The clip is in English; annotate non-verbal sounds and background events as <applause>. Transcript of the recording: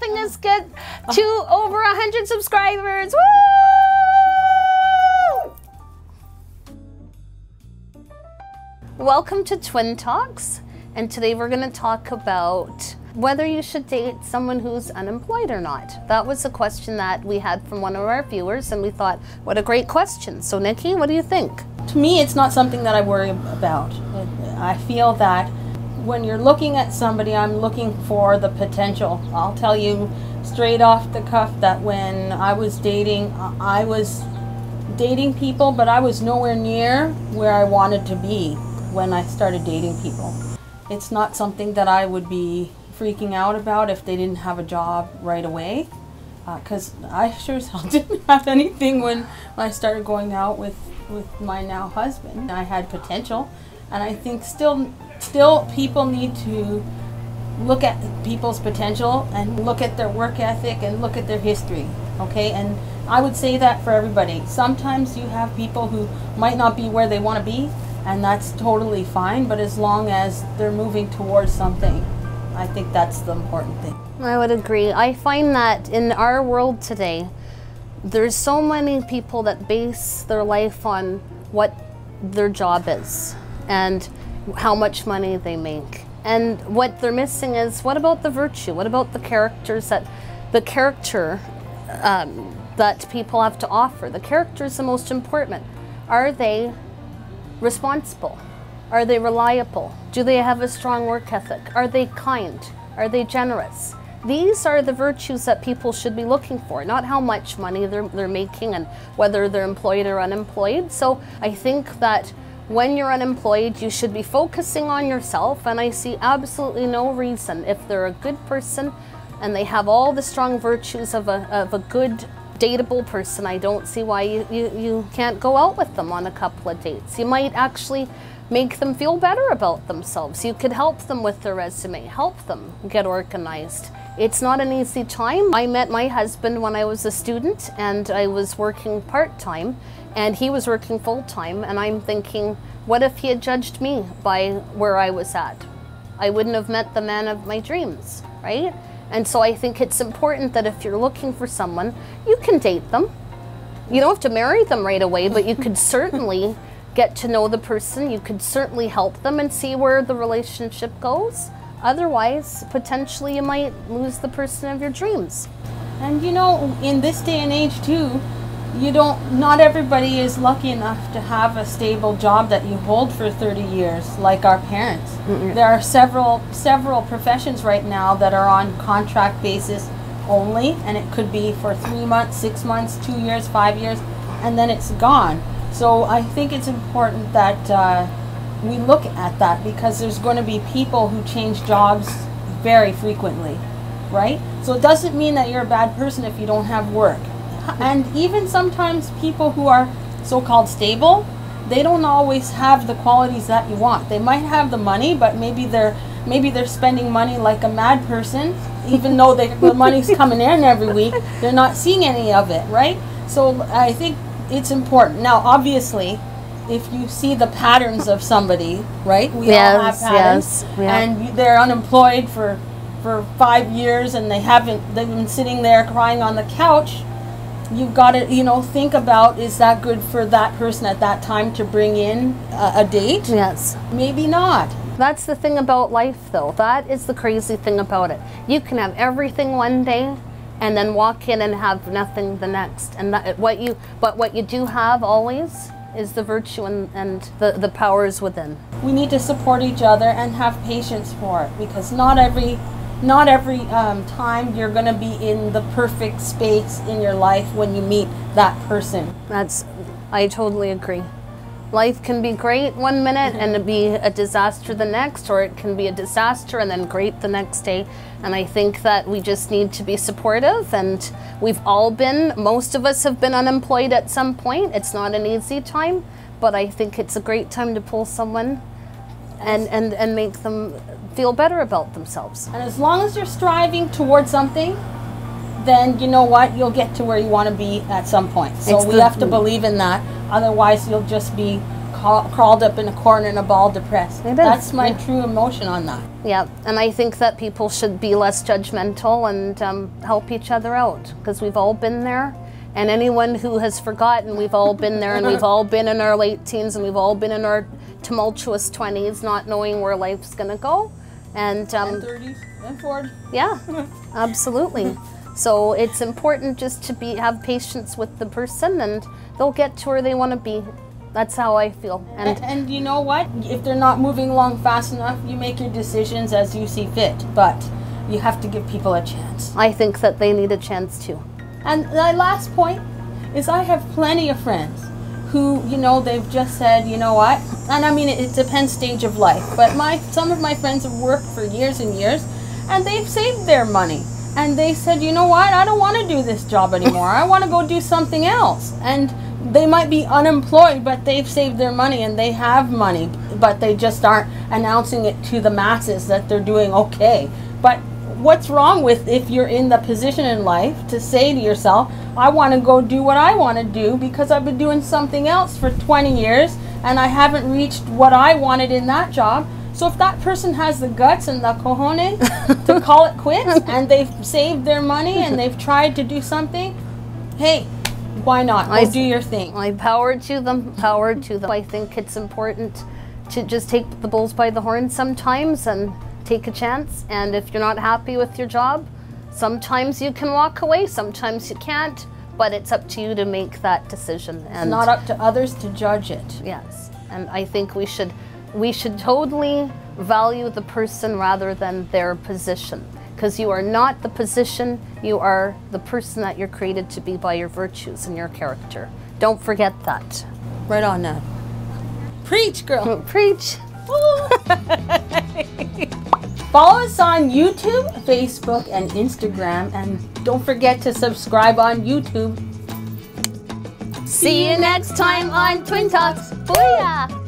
helping us get to over 100 subscribers. Woo! Welcome to Twin Talks, and today we're going to talk about whether you should date someone who's unemployed or not. That was a question that we had from one of our viewers, and we thought, what a great question. So, Nikki, what do you think? To me, it's not something that I worry about. I feel that when you're looking at somebody, I'm looking for the potential. I'll tell you straight off the cuff that when I was dating, I was dating people, but I was nowhere near where I wanted to be when I started dating people. It's not something that I would be freaking out about if they didn't have a job right away. Because uh, I sure as hell <laughs> didn't have anything when, when I started going out with, with my now husband. I had potential, and I think still, still people need to look at people's potential and look at their work ethic and look at their history. Okay, and I would say that for everybody. Sometimes you have people who might not be where they want to be, and that's totally fine. But as long as they're moving towards something, I think that's the important thing. I would agree. I find that in our world today, there's so many people that base their life on what their job is and how much money they make. And what they're missing is what about the virtue? What about the characters that the character um, that people have to offer? The character is the most important. Are they responsible? Are they reliable? Do they have a strong work ethic? Are they kind? Are they generous? These are the virtues that people should be looking for, not how much money they're, they're making and whether they're employed or unemployed. So I think that when you're unemployed, you should be focusing on yourself. And I see absolutely no reason if they're a good person and they have all the strong virtues of a, of a good dateable person, I don't see why you, you, you can't go out with them on a couple of dates. You might actually make them feel better about themselves. You could help them with their resume, help them get organized. It's not an easy time. I met my husband when I was a student and I was working part-time and he was working full-time and I'm thinking, what if he had judged me by where I was at? I wouldn't have met the man of my dreams, right? And so I think it's important that if you're looking for someone, you can date them. You don't have to marry them right away, but you could <laughs> certainly get to know the person. You could certainly help them and see where the relationship goes. Otherwise, potentially you might lose the person of your dreams. And you know, in this day and age too, you don't not everybody is lucky enough to have a stable job that you hold for 30 years like our parents. Mm-mm. There are several several professions right now that are on contract basis only and it could be for 3 months, 6 months, 2 years, 5 years and then it's gone. So I think it's important that uh, we look at that because there's going to be people who change jobs very frequently, right? So it doesn't mean that you're a bad person if you don't have work. And even sometimes people who are so-called stable, they don't always have the qualities that you want. They might have the money, but maybe they're maybe they're spending money like a mad person, even though they, the money's coming in every week. They're not seeing any of it, right? So I think it's important. Now, obviously, if you see the patterns of somebody, right? We yes, all have patterns, yes, yeah. and they're unemployed for for five years, and they haven't. They've been sitting there crying on the couch. You've got to, you know, think about is that good for that person at that time to bring in a, a date? Yes. Maybe not. That's the thing about life, though. That is the crazy thing about it. You can have everything one day, and then walk in and have nothing the next. And that, what you, but what you do have always is the virtue and, and the, the powers within. We need to support each other and have patience for it because not every not every um, time you're going to be in the perfect space in your life when you meet that person. That's, I totally agree. Life can be great one minute and be a disaster the next, or it can be a disaster and then great the next day. And I think that we just need to be supportive, and we've all been, most of us have been unemployed at some point. It's not an easy time, but I think it's a great time to pull someone and, and, and make them feel better about themselves. And as long as you're striving towards something, then you know what? You'll get to where you want to be at some point. So It's we the- have to mm. believe in that. Otherwise, you'll just be ca- crawled up in a corner in a ball depressed. That's my yeah. true emotion on that. Yeah, and I think that people should be less judgmental and um, help each other out because we've all been there. And anyone who has forgotten, we've all been there and we've <laughs> all been in our late teens and we've all been in our tumultuous 20s, not knowing where life's going to go. And um, And 30s and 40s. yeah, absolutely. <laughs> So it's important just to be have patience with the person and they'll get to where they want to be. That's how I feel. And And, and you know what? If they're not moving along fast enough, you make your decisions as you see fit. But you have to give people a chance. I think that they need a chance too. And my last point is I have plenty of friends who, you know, they've just said, you know what? And I mean, it, it depends stage of life. But my some of my friends have worked for years and years, and they've saved their money. And they said, you know what? I don't want to do this job anymore. I want to go do something else. And they might be unemployed, but they've saved their money and they have money, but they just aren't announcing it to the masses that they're doing okay. But what's wrong with if you're in the position in life to say to yourself, I want to go do what I want to do because I've been doing something else for 20 years and I haven't reached what I wanted in that job. So if that person has the guts and the cojones to <laughs> call it quits and they've saved their money and they've tried to do something, hey, why not? Go I do your thing. I power to them, power to them. I think it's important to just take the bulls by the horns sometimes and take a chance. And if you're not happy with your job, sometimes you can walk away, sometimes you can't. But it's up to you to make that decision. And Not up to others to judge it. yes, and I think we should we should totally value the person rather than their position. Because you are not the position, you are the person that you're created to be by your virtues and your character. Don't forget that. Right on now. Preach, girl. <laughs> Preach. <laughs> Follow us on YouTube, Facebook, and Instagram. And don't forget to subscribe on YouTube. See you next time on Twin Talks. Booyah!